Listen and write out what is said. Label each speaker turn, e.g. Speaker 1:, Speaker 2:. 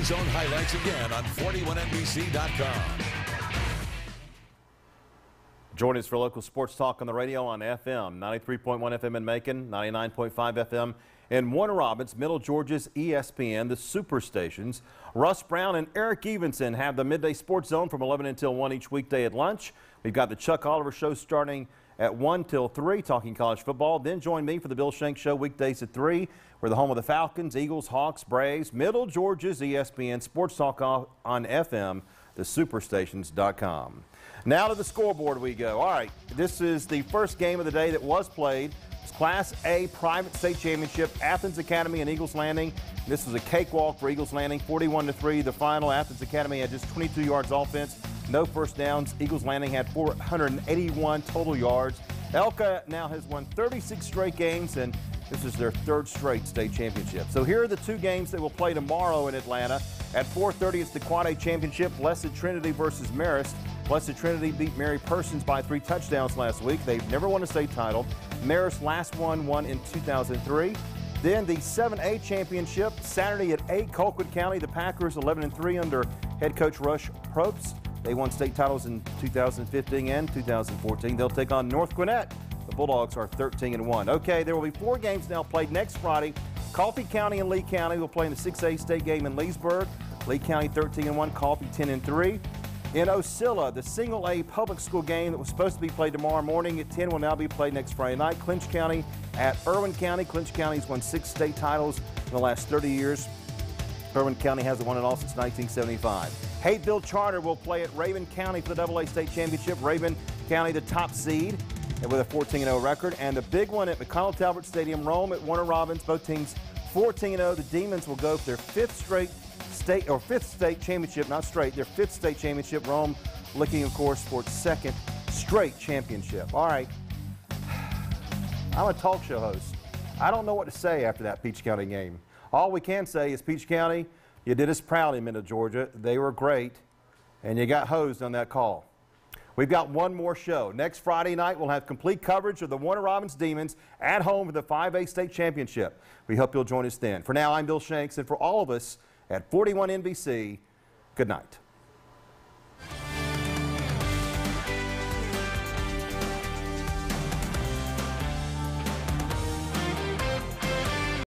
Speaker 1: End Zone highlights again on 41NBC.com.
Speaker 2: Join us for local sports talk on the radio on FM 93.1 FM in Macon, 99.5 FM in Warner Robins, Middle Georgia's ESPN, the Superstations. Russ Brown and Eric Evenson have the midday sports zone from 11 until 1 each weekday at lunch. We've got the Chuck Oliver Show starting at 1 till 3, talking college football. Then join me for the Bill Shanks Show weekdays at 3. We're the home of the Falcons, Eagles, Hawks, Braves, Middle Georgia's ESPN Sports Talk on FM, the Superstations.com. Now to the scoreboard we go. All right, this is the first game of the day that was played. It's Class A Private State Championship, Athens Academy and Eagles Landing. This was a cakewalk for Eagles Landing, 41 to 3. The final, Athens Academy had just 22 yards offense, no first downs. Eagles Landing had 481 total yards. ELCA now has won 36 straight games, and this is their third straight state championship. So here are the two games they will play tomorrow in Atlanta. At 4.30, it's the Quad A Championship, Blessed Trinity versus Marist. Blessed Trinity beat Mary Persons by three touchdowns last week. They've never won a state title. Marist last won one in 2003. Then the 7A championship Saturday at 8 Colquitt County. The Packers 11 and 3 under head coach Rush Propst. They won state titles in 2015 and 2014. They'll take on North Gwinnett. The Bulldogs are 13 and 1. Okay, there will be four games now played next Friday. Coffee County and Lee County will play in the 6A state game in Leesburg. Lee County 13 and 1, Coffee 10 and 3. In Ocilla, the single A public school game that was supposed to be played tomorrow morning at 10 will now be played next Friday night. Clinch County at Irwin County. Clinch County's won six state titles in the last 30 years. Irwin County hasn't won it all since 1975. Hapeville Charter will play at Rabun County for the AA State Championship. Rabun County, the top seed, with a 14-0 record. And the big one at McConnell Talbert Stadium, Rome at Warner Robins, both teams 14-0. The Demons will go for their fifth straight state or fifth state championship, not straight, their fifth state championship. Rome looking, of course, for its second straight championship. All right. I'm a talk show host. I don't know what to say after that Peach County game. All we can say is Peach County, you did us proud in Middle Georgia. They were great, and you got hosed on that call. We've got one more show. Next Friday night, we'll have complete coverage of the Warner Robins Demons at home for the 5A state championship. We hope you'll join us then. For now, I'm Bill Shanks, and for all of us, at 41 NBC. Good night.